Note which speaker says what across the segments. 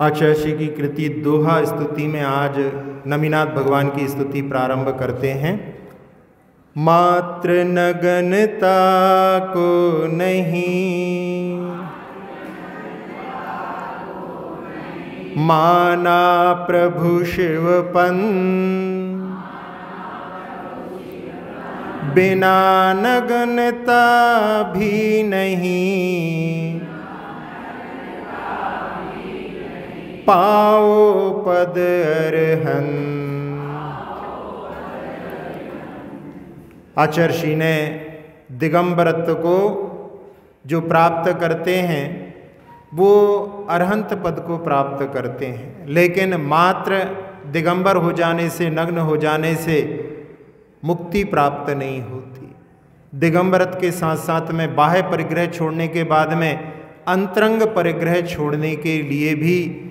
Speaker 1: आचार्य की कृति दोहा स्तुति में आज नमीनाथ भगवान की स्तुति प्रारंभ करते हैं। मात्र नगनता को नहीं माना प्रभु शिवपन बिना नगनता भी नहीं पाओ पद अरहन। आचर्षि ने दिगंबरत्व को जो प्राप्त करते हैं, वो अरहंत पद को प्राप्त करते हैं। लेकिन मात्र दिगंबर हो जाने से, नग्न हो जाने से मुक्ति प्राप्त नहीं होती। दिगंबरत के साथ साथ में बाह्य परिग्रह छोड़ने के बाद में अंतरंग परिग्रह छोड़ने के लिए भी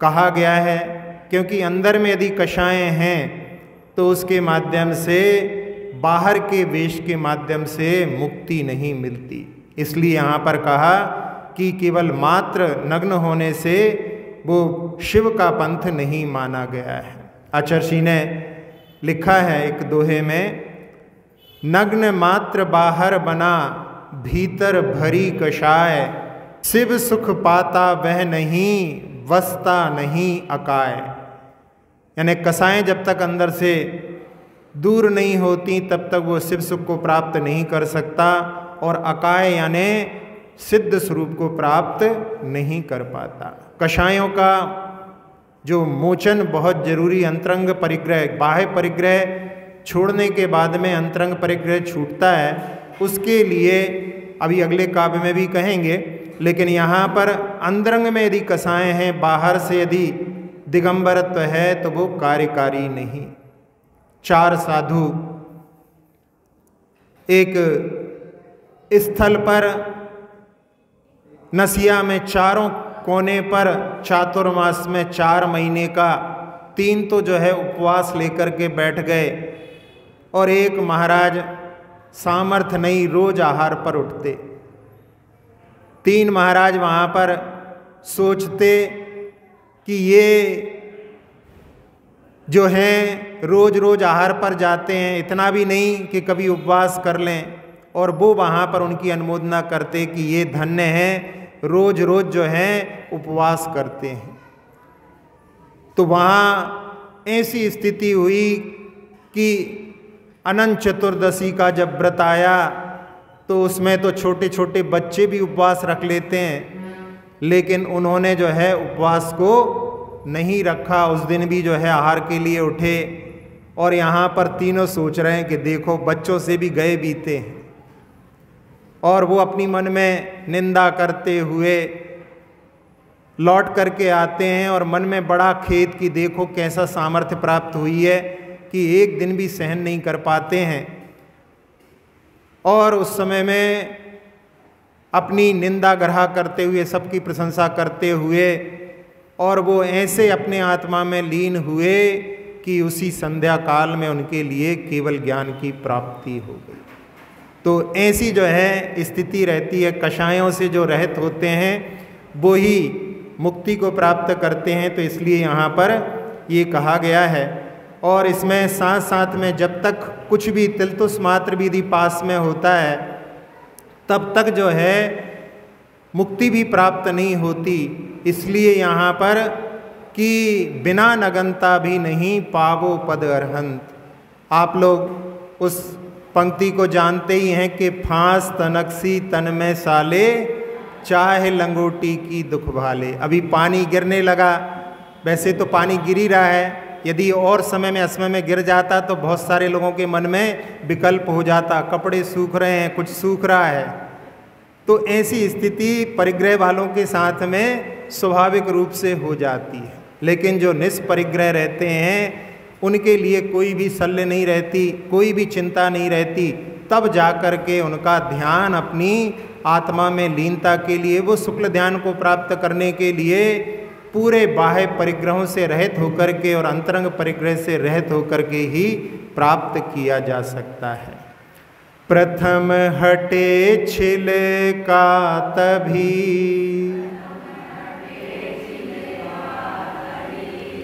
Speaker 1: कहा गया है, क्योंकि अंदर में यदि कषाएँ हैं तो उसके माध्यम से, बाहर के वेश के माध्यम से मुक्ति नहीं मिलती। इसलिए यहाँ पर कहा कि केवल मात्र नग्न होने से वो शिव का पंथ नहीं माना गया है। आचर्षि ने लिखा है एक दोहे में, नग्न मात्र बाहर बना, भीतर भरी कषाय शिव सुख पाता वह नहीं वस्ता नहीं अकाय। यानी कसाएँ जब तक अंदर से दूर नहीं होती, तब तक वो शिव सुख को प्राप्त नहीं कर सकता और अकाय यानी सिद्ध स्वरूप को प्राप्त नहीं कर पाता। कषायों का जो मोचन बहुत ज़रूरी अंतरंग परिग्रह, बाह्य परिग्रह छोड़ने के बाद में अंतरंग परिग्रह छूटता है, उसके लिए अभी अगले काव्य में भी कहेंगे लेकिन यहाँ पर अंतरंग में यदि कसाएँ हैं, बाहर से यदि दिगंबरत्व है तो वो कार्यकारी नहीं। चार साधु एक स्थल पर, नसिया में चारों कोने पर, चातुर्मास में चार महीने का, तीन तो जो है उपवास लेकर के बैठ गए। और एक महाराज सामर्थ्य नहीं, रोज आहार पर उठते। तीन महाराज वहाँ पर सोचते कि ये जो हैं रोज रोज आहार पर जाते हैं, इतना भी नहीं कि कभी उपवास कर लें। और वो वहाँ पर उनकी अनुमोदना करते कि ये धन्य हैं रोज रोज जो हैं, उपवास करते हैं। तो वहाँ ऐसी स्थिति हुई कि अनंत चतुर्दशी का जब व्रत आया तो उसमें तो छोटे छोटे बच्चे भी उपवास रख लेते हैं। लेकिन उन्होंने जो है उपवास को नहीं रखा। उस दिन भी जो है आहार के लिए उठे और यहाँ पर तीनों सोच रहे हैं कि देखो, बच्चों से भी गए बीते हैं। और वो अपनी मन में निंदा करते हुए लौट करके आते हैं और मन में बड़ा खेद कि देखो कैसा सामर्थ्य प्राप्त हुई है कि एक दिन भी सहन नहीं कर पाते हैं। और उस समय में अपनी निंदा ग्रहा करते हुए, सबकी प्रशंसा करते हुए और वो ऐसे अपने आत्मा में लीन हुए कि उसी संध्या काल में उनके लिए केवल ज्ञान की प्राप्ति हो गई। तो ऐसी जो है, स्थिति रहती है। कषायों से जो रहत होते हैं, वो ही मुक्ति को प्राप्त करते हैं। तो इसलिए यहाँ पर ये कहा गया है और इसमें साथ साथ में जब तक कुछ भी तिलतुस मात्र विधि पास में होता है, तब तक जो है, मुक्ति भी प्राप्त नहीं होती। इसलिए यहाँ पर कि बिना नगनता भी नहीं पावो पद अरहंत। आप लोग उस पंक्ति को जानते ही हैं कि फांस तनकसी तन में साले, चाहे लंगोटी की दुख भाले। अभी पानी गिरने लगा, वैसे तो पानी गिर ही रहा है। यदि और समय में, असमय में गिर जाता तो बहुत सारे लोगों के मन में विकल्प हो जाता। कपड़े सूख रहे हैं, कुछ सूख रहा है। तो ऐसी स्थिति परिग्रह वालों के साथ में स्वाभाविक रूप से हो जाती है। लेकिन जो निष्परिग्रह रहते हैं, उनके लिए कोई भी शल्य नहीं रहती, कोई भी चिंता नहीं रहती। तब जा कर के उनका ध्यान अपनी आत्मा में लीनता के लिए, वो शुक्ल ध्यान को प्राप्त करने के लिए पूरे बाह्य परिग्रहों से रहित होकर के और अंतरंग परिग्रह से रहित होकर के ही प्राप्त किया जा सकता है। प्रथम हटे छिल का तभी।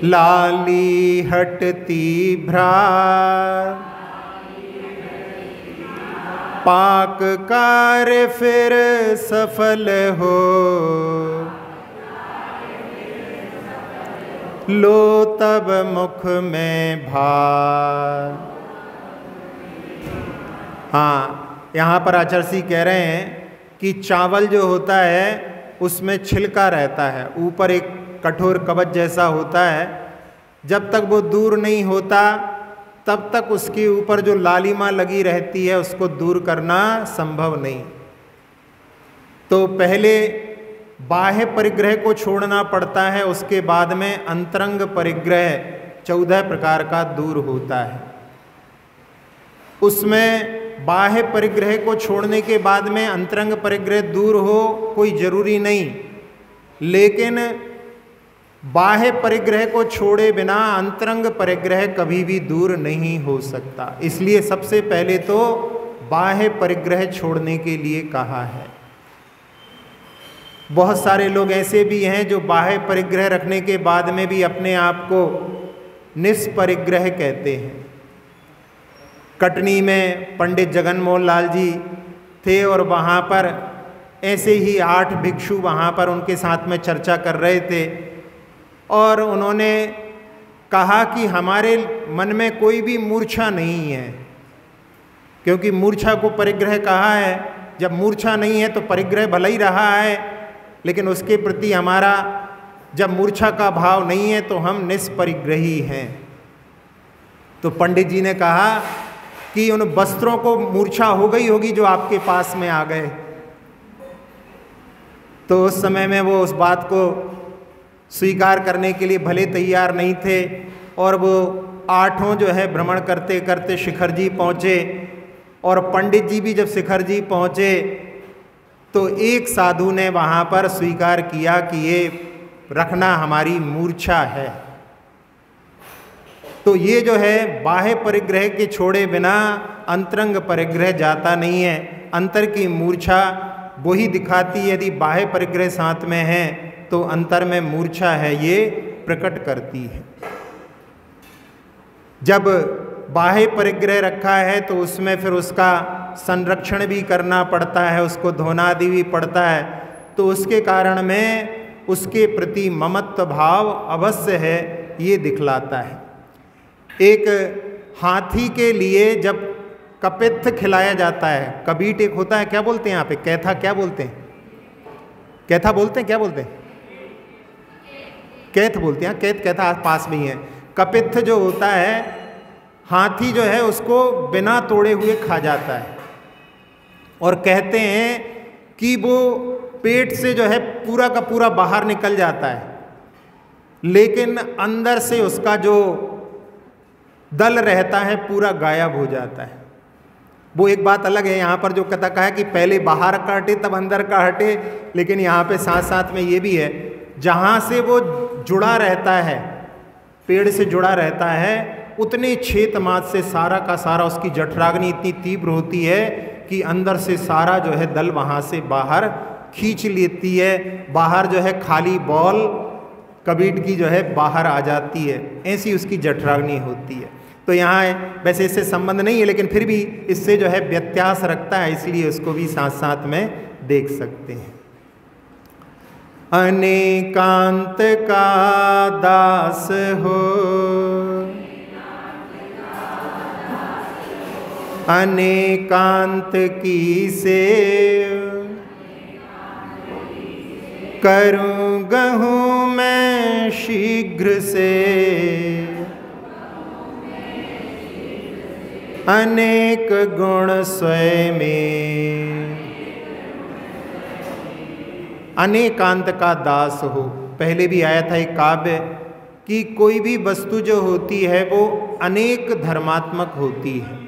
Speaker 1: लाली हटती भ्रा। पाक कार्य फिर सफल हो। लो तब मुख में भार। हाँ यहाँ पर आचरसी कह रहे हैं कि चावल जो होता है, उसमें छिलका रहता है। ऊपर एक कठोर कवच जैसा होता है। जब तक वो दूर नहीं होता, तब तक उसके ऊपर जो लालिमा लगी रहती है, उसको दूर करना संभव नहीं। तो पहले बाह्य परिग्रह को छोड़ना पड़ता है, उसके बाद में अंतरंग परिग्रह चौदह प्रकार का दूर होता है। उसमें बाह्य परिग्रह को छोड़ने के बाद में अंतरंग परिग्रह दूर हो कोई ज़रूरी नहीं। लेकिन बाह्य परिग्रह को छोड़े बिना अंतरंग परिग्रह कभी भी दूर नहीं हो सकता। इसलिए सबसे पहले तो बाह्य परिग्रह छोड़ने के लिए कहा है। बहुत सारे लोग ऐसे भी हैं जो बाह्य परिग्रह रखने के बाद में भी अपने आप को निष्परिग्रह कहते हैं। कटनी में पंडित जगन मोहन लाल जी थे और वहाँ पर ऐसे ही आठ भिक्षु वहाँ पर उनके साथ में चर्चा कर रहे थे और उन्होंने कहा कि हमारे मन में कोई भी मूर्छा नहीं है, क्योंकि मूर्छा को परिग्रह कहा है। जब मूर्छा नहीं है तो परिग्रह भला ही रहा है। लेकिन उसके प्रति हमारा जब मूर्छा का भाव नहीं है तो हम निष्परिग्रही हैं। तो पंडित जी ने कहा कि उन वस्त्रों को मूर्छा हो गई होगी जो आपके पास में आ गए। तो उस समय में वो उस बात को स्वीकार करने के लिए भले तैयार नहीं थे और वो आठों जो है भ्रमण करते करते शिखर जी पहुँचे और पंडित जी भी जब शिखर जी पहुँचे तो एक साधु ने वहाँ पर स्वीकार किया कि ये रखना हमारी मूर्छा है। तो ये जो है, बाह्य परिग्रह के छोड़े बिना अंतरंग परिग्रह जाता नहीं है। अंतर की मूर्छा वही दिखाती यदि बाह्य परिग्रह साथ में है तो अंतर में मूर्छा है, ये प्रकट करती है। जब बाह्य परिग्रह रखा है तो उसमें फिर उसका संरक्षण भी करना पड़ता है, उसको धोना आदि भी पड़ता है। तो उसके कारण में उसके प्रति ममत्व भाव अवश्य है, ये दिखलाता है। एक हाथी के लिए जब कपित्थ खिलाया जाता है, कबीट एक होता है, क्या बोलते हैं यहाँ पे? कैथा क्या बोलते हैं? कैथा बोलते हैं? क्या बोलते हैं? कैथ बोलते हैं, कैथ, कैथा पास में ही है। कपित्थ जो होता है हाथी जो है उसको बिना तोड़े हुए खा जाता है। और कहते हैं कि वो पेट से जो है पूरा का पूरा बाहर निकल जाता है। लेकिन अंदर से उसका जो दल रहता है पूरा गायब हो जाता है। वो एक बात अलग है, यहाँ पर जो कथा कहा है कि पहले बाहर का हटे तब अंदर का हटे लेकिन यहाँ पे साथ साथ में ये भी है, जहाँ से वो जुड़ा रहता है, पेड़ से जुड़ा रहता है उतने छेत मात से सारा का सारा उसकी जठराग्नि इतनी तीव्र होती है कि अंदर से सारा जो है दल वहाँ से बाहर खींच लेती है। बाहर जो है खाली बॉल कबीट की जो है बाहर आ जाती है। ऐसी उसकी जठराग्नि होती है। तो यहाँ वैसे इससे संबंध नहीं है, लेकिन फिर भी इससे जो है व्यत्यास रखता है, इसलिए उसको भी साथ साथ में देख सकते हैं। अनेकांत का दास हो। अनेकांत की से करूँ गहूँ मैं शीघ्र से। अनेक गुण स्वयं अनेकांत का दास हो। पहले भी आया था एक काव्य कि कोई भी वस्तु जो होती है वो अनेक धर्मात्मक होती है।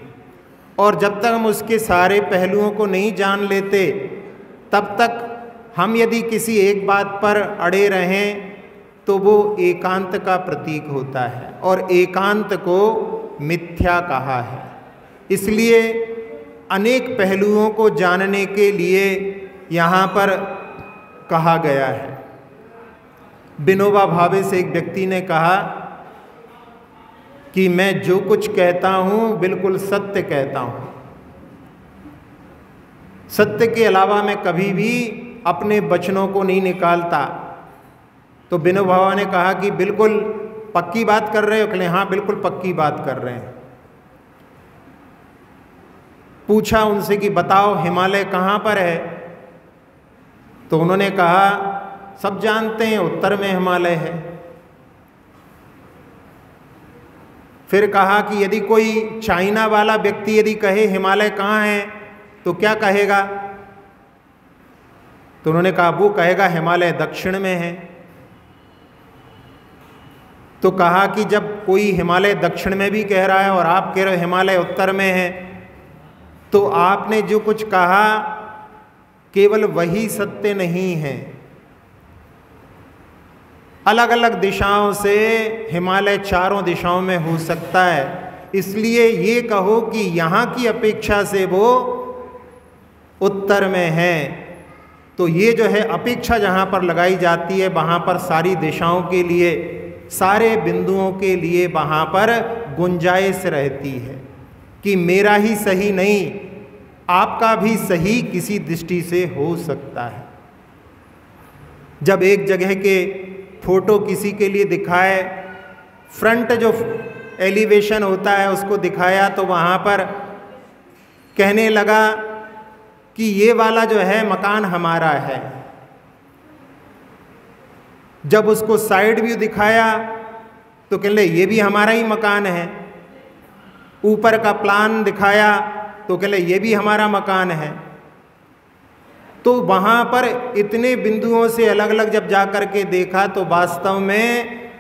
Speaker 1: और जब तक हम उसके सारे पहलुओं को नहीं जान लेते, तब तक हम यदि किसी एक बात पर अड़े रहें तो वो एकांत का प्रतीक होता है और एकांत को मिथ्या कहा है। इसलिए अनेक पहलुओं को जानने के लिए यहाँ पर कहा गया है। बिनोबा भावे से एक व्यक्ति ने कहा कि मैं जो कुछ कहता हूँ, बिल्कुल सत्य कहता हूँ। सत्य के अलावा मैं कभी भी अपने बचनों को नहीं निकालता। तो बिनो बाबा ने कहा कि बिल्कुल पक्की बात कर रहे हो? कहले हाँ बिल्कुल पक्की बात कर रहे हैं। पूछा उनसे कि, बताओ, हिमालय कहाँ पर है? तो उन्होंने कहा, सब जानते हैं, उत्तर में हिमालय है। फिर कहा कि यदि कोई चाइना वाला व्यक्ति यदि कहे, हिमालय कहाँ है? तो क्या कहेगा? तो उन्होंने कहा, वो कहेगा, हिमालय दक्षिण में है। तो कहा कि जब कोई हिमालय दक्षिण में भी कह रहा है और आप कह रहे हो, हिमालय उत्तर में है तो आपने जो कुछ कहा, केवल वही सत्य नहीं है। अलग अलग दिशाओं से, हिमालय चारों दिशाओं में हो सकता है। इसलिए ये कहो कि यहाँ की अपेक्षा से वो उत्तर में है। तो ये जो है अपेक्षा जहाँ पर लगाई जाती है, वहाँ पर सारी दिशाओं के लिए, सारे बिंदुओं के लिए वहाँ पर गुंजाइश रहती है कि मेरा ही सही नहीं, आपका भी सही किसी दृष्टि से हो सकता है। जब एक जगह के फ़ोटो किसी के लिए दिखाए फ्रंट जो एलिवेशन होता है उसको दिखाया तो वहाँ पर कहने लगा कि ये वाला जो है मकान हमारा है। जब उसको साइड व्यू दिखाया तो कह ले ये भी हमारा ही मकान है। ऊपर का प्लान दिखाया तो कह ले ये भी हमारा मकान है। तो वहाँ पर इतने बिंदुओं से अलग अलग जब जा कर के देखा तो वास्तव में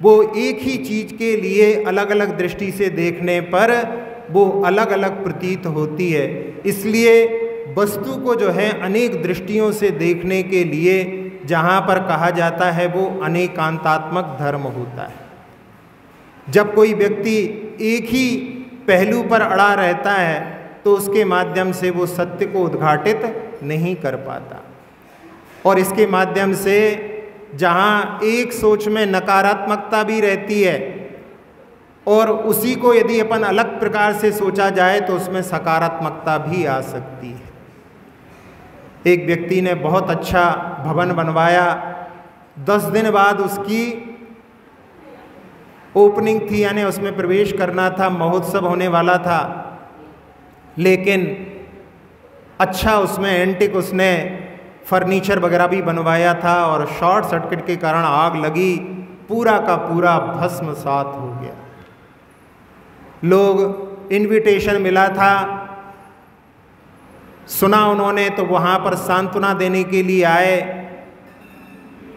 Speaker 1: वो एक ही चीज़ के लिए अलग अलग दृष्टि से देखने पर वो अलग अलग प्रतीत होती है। इसलिए वस्तु को जो है अनेक दृष्टियों से देखने के लिए जहाँ पर कहा जाता है वो अनेकांतात्मक धर्म होता है। जब कोई व्यक्ति एक ही पहलू पर अड़ा रहता है तो उसके माध्यम से वो सत्य को उद्घाटित नहीं कर पाता। और इसके माध्यम से जहाँ एक सोच में नकारात्मकता भी रहती है और उसी को यदि अपन अलग प्रकार से सोचा जाए तो उसमें सकारात्मकता भी आ सकती है। एक व्यक्ति ने बहुत अच्छा भवन बनवाया। दस दिन बाद उसकी ओपनिंग थी, यानी उसमें प्रवेश करना था, महोत्सव होने वाला था। लेकिन अच्छा उसमें एंटिक उसने फर्नीचर वगैरह भी बनवाया था और शॉर्ट सर्किट के कारण आग लगी, पूरा का पूरा भस्म सात हो गया। लोग इनविटेशन मिला था। सुना उन्होंने तो वहाँ पर सांत्वना देने के लिए आए।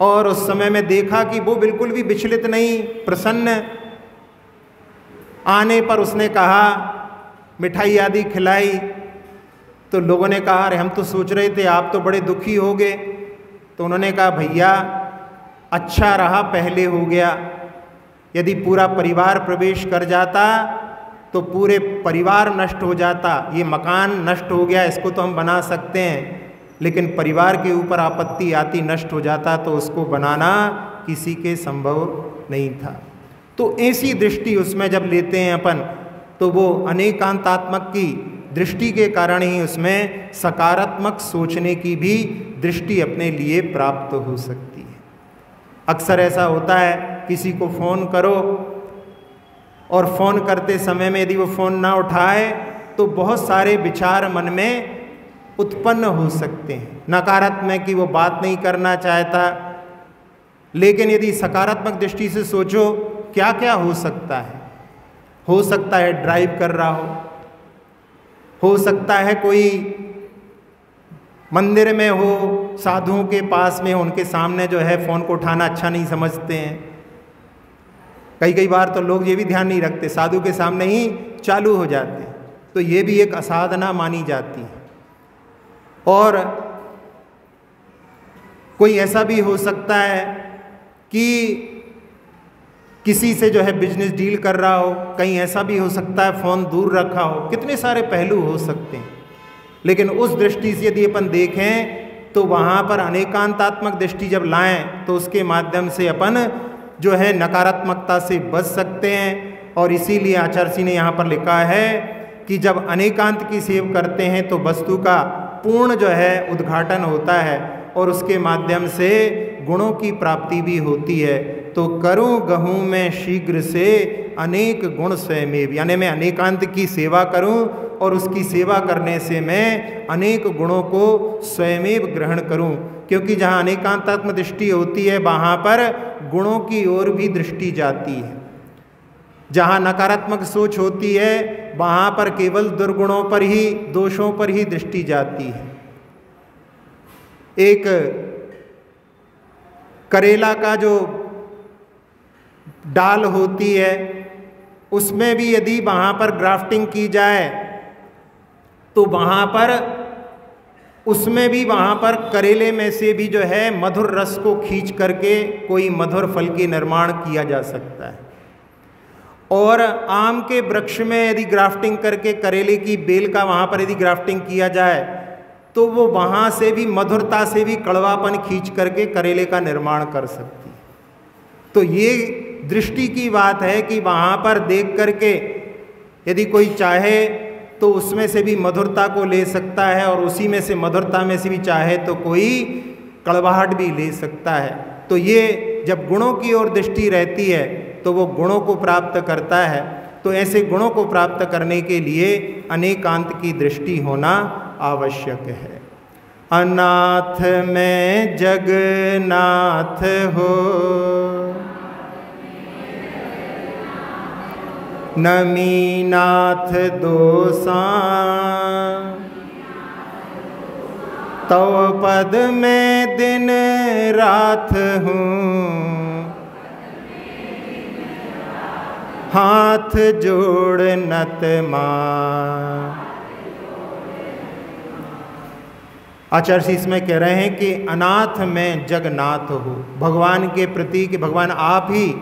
Speaker 1: और उस समय में देखा कि वो बिल्कुल भी विचलित नहीं, प्रसन्न। आने पर उसने कहा, मिठाई आदि खिलाई। तो लोगों ने कहा, अरे, हम तो सोच रहे थे, आप तो बड़े दुखी हो गए। तो उन्होंने कहा, भैया अच्छा रहा, पहले हो गया। यदि पूरा परिवार प्रवेश कर जाता तो पूरे परिवार नष्ट हो जाता। ये मकान नष्ट हो गया, इसको तो हम बना सकते हैं। लेकिन परिवार के ऊपर आपत्ति आती, नष्ट हो जाता तो उसको बनाना किसी के संभव नहीं था। तो ऐसी दृष्टि उसमें जब लेते हैं अपन तो वो अनेकांतात्मक की दृष्टि के कारण ही उसमें सकारात्मक सोचने की भी दृष्टि अपने लिए प्राप्त हो सकती है। अक्सर ऐसा होता है, किसी को फ़ोन करो और फ़ोन करते समय में यदि वो फ़ोन ना उठाए तो बहुत सारे विचार मन में उत्पन्न हो सकते हैं। नकारात्मक की वो बात नहीं करना चाहता। लेकिन यदि सकारात्मक दृष्टि से सोचो क्या क्या हो सकता है? हो सकता है ड्राइव कर रहा हो हो सकता है कोई मंदिर में हो, साधुओं के पास में उनके सामने जो है फ़ोन को उठाना अच्छा नहीं समझते हैं। कई कई बार तो लोग ये भी ध्यान नहीं रखते, साधु के सामने ही चालू हो जाते हैं। तो ये भी एक असाधना मानी जाती है। और कोई ऐसा भी हो सकता है कि किसी से जो है बिज़नेस डील कर रहा हो, कहीं ऐसा भी हो सकता है फ़ोन दूर रखा हो, कितने सारे पहलू हो सकते हैं। लेकिन उस दृष्टि से यदि अपन देखें तो वहाँ पर अनेकांतात्मक दृष्टि जब लाएँ तो उसके माध्यम से अपन जो है नकारात्मकता से बच सकते हैं। और इसीलिए आचार्य ने यहाँ पर लिखा है कि जब अनेकांत की सेव करते हैं तो वस्तु का पूर्ण जो है उद्घाटन होता है, और उसके माध्यम से गुणों की प्राप्ति भी होती है। तो करूँ गहूँ में शीघ्र से अनेक गुण स्वयमेव यानी मैं अनेकांत की सेवा करूँ और उसकी सेवा करने से मैं अनेक गुणों को स्वयमेव ग्रहण करूँ। क्योंकि जहाँ अनेकांतात्म दृष्टि होती है, वहाँ पर गुणों की ओर भी दृष्टि जाती है। जहाँ नकारात्मक सोच होती है, वहाँ पर केवल दुर्गुणों पर ही, दोषों पर ही दृष्टि जाती है। एक करेला का जो डाल होती है। उसमें भी यदि वहाँ पर ग्राफ्टिंग की जाए तो वहाँ पर, उसमें भी वहाँ पर करेले में से भी जो है, मधुर रस को खींच करके कोई मधुर फल के निर्माण किया जा सकता है। और आम के वृक्ष में यदि ग्राफ्टिंग करके करेले की बेल का वहाँ पर यदि ग्राफ्टिंग किया जाए तो वो वहाँ से भी, मधुरता से भी कड़वापन खींच करके करेले का निर्माण कर सकती है। तो ये दृष्टि की बात है कि वहाँ पर देख करके यदि कोई चाहे तो उसमें से भी मधुरता को ले सकता है और उसी में से मधुरता में से भी चाहे तो कोई कड़वाहट भी ले सकता है। तो ये जब गुणों की ओर दृष्टि रहती है तो वो गुणों को प्राप्त करता है। तो ऐसे गुणों को प्राप्त करने के लिए अनेकांत की दृष्टि होना आवश्यक है। अनाथ में जगनाथ हो। नमीनाथ दोसा तो पद में दिन रात हूँ। हाथ जोड़ नत आचार्य इसमें कह रहे हैं कि अनाथ में जगनाथ हो। भगवान के प्रति कि भगवान आप ही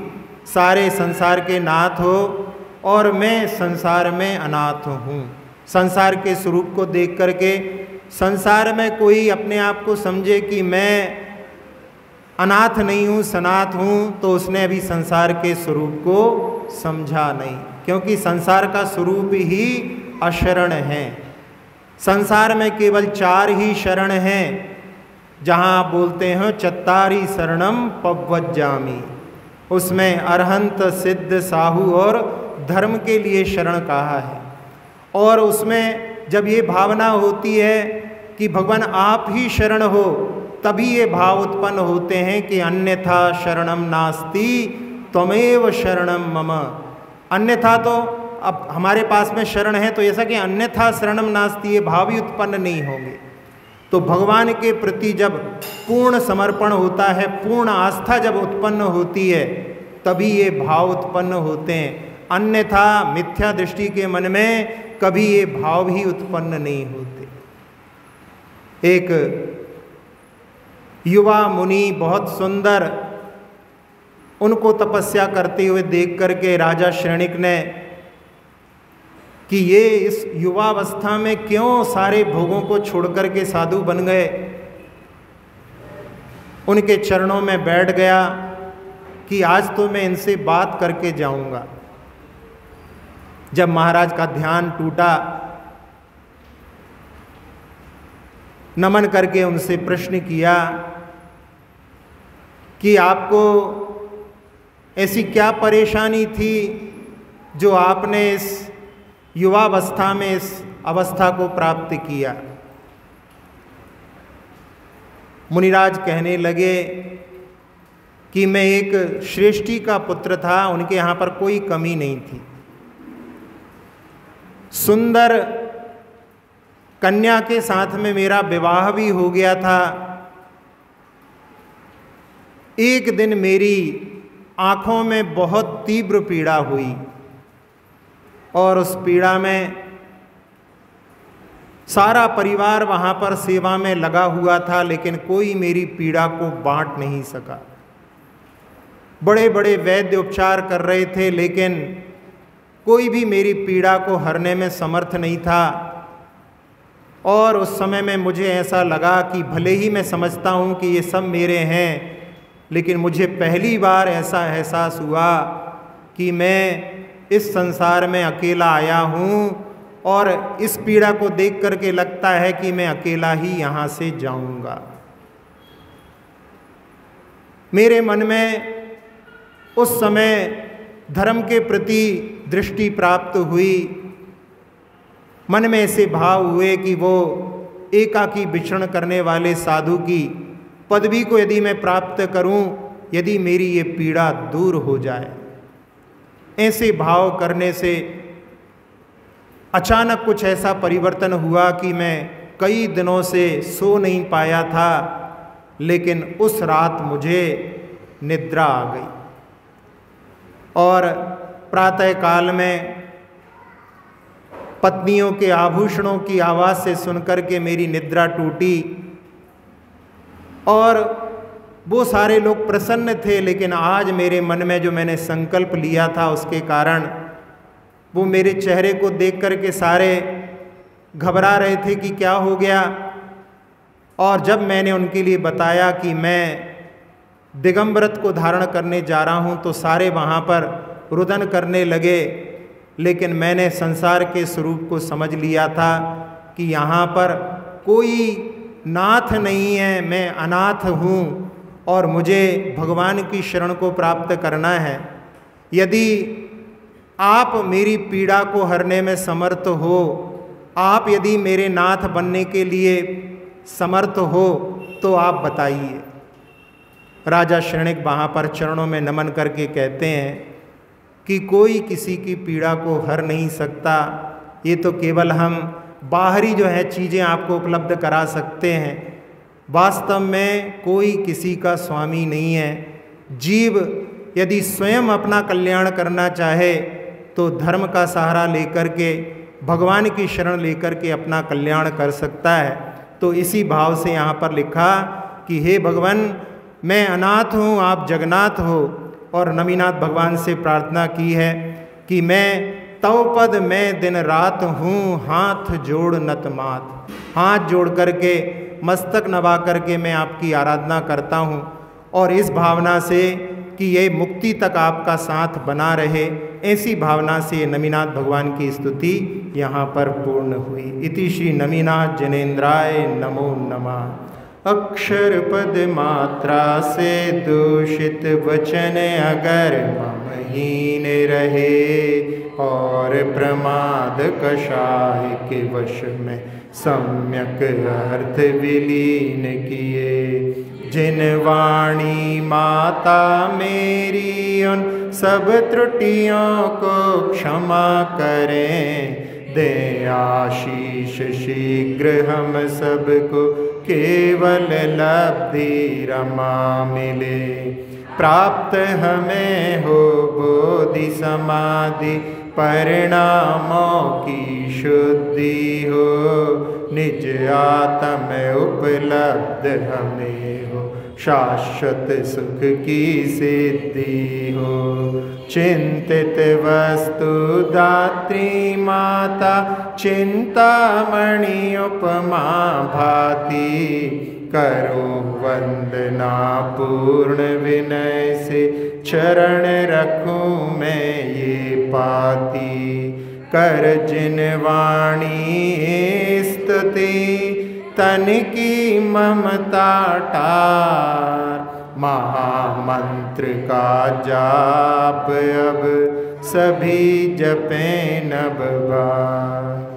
Speaker 1: सारे संसार के नाथ हो। और मैं संसार में अनाथ हूँ। संसार के स्वरूप को देख करके संसार में कोई अपने आप को समझे कि मैं अनाथ नहीं हूँ, सनाथ हूँ तो उसने अभी संसार के स्वरूप को समझा नहीं। क्योंकि संसार का स्वरूप ही अशरण है। संसार में केवल चार ही शरण हैं, जहाँ आप बोलते हैं, चत्तारी शरणम पवज्जामी उसमें अरहंत, सिद्ध, साहू और धर्म के लिए शरण कहा है। और उसमें जब ये भावना होती है कि भगवान आप ही शरण हो, तभी ये भाव उत्पन्न होते हैं कि अन्यथा शरणम नास्ति, त्वमेव शरणम मम। अन्यथा तो अब हमारे पास में शरण है तो ऐसा कि अन्यथा शरणम नास्ति ये भाव ही उत्पन्न नहीं होंगे। तो भगवान के प्रति जब पूर्ण समर्पण होता है, पूर्ण आस्था जब उत्पन्न होती है, तभी ये भाव उत्पन्न होते हैं। अन्यथा मिथ्या दृष्टि के मन में कभी ये भाव ही उत्पन्न नहीं होते। एक युवा मुनि बहुत सुंदर उनको तपस्या करते हुए देख करके राजा श्रेणिक ने कि ये इस युवावस्था में क्यों सारे भोगों को छोड़ करके साधु बन गए? उनके चरणों में बैठ गया कि आज तो मैं इनसे बात करके जाऊँगा। जब महाराज का ध्यान टूटा, नमन करके उनसे प्रश्न किया कि आपको ऐसी क्या परेशानी थी जो आपने इस युवावस्था में, इस अवस्था को प्राप्त किया? मुनिराज कहने लगे कि मैं एक श्रेष्ठी का पुत्र था, उनके यहाँ पर कोई कमी नहीं थी। सुंदर कन्या के साथ में मेरा विवाह भी हो गया था। एक दिन मेरी आँखों में बहुत तीव्र पीड़ा हुई और उस पीड़ा में सारा परिवार वहाँ पर सेवा में लगा हुआ था, लेकिन कोई मेरी पीड़ा को बांट नहीं सका। बड़े बड़े वैद्य उपचार कर रहे थे, लेकिन कोई भी मेरी पीड़ा को हरने में समर्थ नहीं था। और उस समय में मुझे ऐसा लगा कि भले ही मैं समझता हूँ कि ये सब मेरे हैं, लेकिन मुझे पहली बार ऐसा एहसास हुआ कि मैं इस संसार में अकेला आया हूँ और इस पीड़ा को देख करके लगता है कि मैं अकेला ही यहाँ से जाऊँगा। मेरे मन में उस समय धर्म के प्रति दृष्टि प्राप्त हुई। मन में ऐसे भाव हुए कि वो एकाकी विचरण करने वाले साधु की पदवी को यदि मैं प्राप्त करूँ, यदि मेरी ये पीड़ा दूर हो जाए। ऐसे भाव करने से अचानक कुछ ऐसा परिवर्तन हुआ कि मैं कई दिनों से सो नहीं पाया था, लेकिन उस रात मुझे निद्रा आ गई। और प्रातः काल में पत्नियों के आभूषणों की आवाज़ से सुनकर के मेरी निद्रा टूटी। और वो सारे लोग प्रसन्न थे, लेकिन आज मेरे मन में जो मैंने संकल्प लिया था उसके कारण वो मेरे चेहरे को देख कर के सारे घबरा रहे थे कि क्या हो गया। और जब मैंने उनके लिए बताया कि मैं दिगंबरत को धारण करने जा रहा हूँ तो सारे वहाँ पर रुदन करने लगे, लेकिन मैंने संसार के स्वरूप को समझ लिया था कि यहाँ पर कोई नाथ नहीं है, मैं अनाथ हूँ और मुझे भगवान की शरण को प्राप्त करना है। यदि आप मेरी पीड़ा को हरने में समर्थ हो, आप यदि मेरे नाथ बनने के लिए समर्थ हो तो आप बताइए। राजा श्रेणिक वहाँ पर चरणों में नमन करके कहते हैं कि कोई किसी की पीड़ा को हर नहीं सकता। ये तो केवल हम बाहरी जो है चीज़ें आपको उपलब्ध करा सकते हैं। वास्तव में कोई किसी का स्वामी नहीं है। जीव यदि स्वयं अपना कल्याण करना चाहे तो धर्म का सहारा लेकर के, भगवान की शरण लेकर के अपना कल्याण कर सकता है। तो इसी भाव से यहाँ पर लिखा कि हे भगवान मैं अनाथ हूँ, आप जगन्नाथ हो। और नमीनाथ भगवान से प्रार्थना की है कि मैं तव पद में दिन रात हूँ, हाथ जोड़ नत मात। हाथ जोड़ करके, मस्तक नवा करके मैं आपकी आराधना करता हूँ। और इस भावना से कि ये मुक्ति तक आपका साथ बना रहे, ऐसी भावना से नमीनाथ भगवान की स्तुति यहाँ पर पूर्ण हुई। इति श्री नमीनाथ जनेन्द्राय नमो नमः। अक्षर पद मात्रा से दूषित वचन अगर ममहीन रहे, और प्रमाद कषाय के वश में सम्यक अर्थ विलीन किए। जिन वाणी माता मेरी, उन सब त्रुटियों को क्षमा करें। दे आशीष शीघ्र हम सबको केवल लब्धि रमा मिले। प्राप्त हमें हो बोधि समाधि, परिणामों की शुद्धि हो। निज आत्म उपलब्ध हमें शाश्वत सुख की सिद्धि हो। चिंतित वस्तु दात्री माता, चिंतामणि उपमा भाती। करो वंदना पूर्ण विनय से, चरण रखूँ मैं ये पाती। कर जिन वाणी स्तुति तन की ममता टार। महामंत्र का जाप अब सभी जपें नब बार।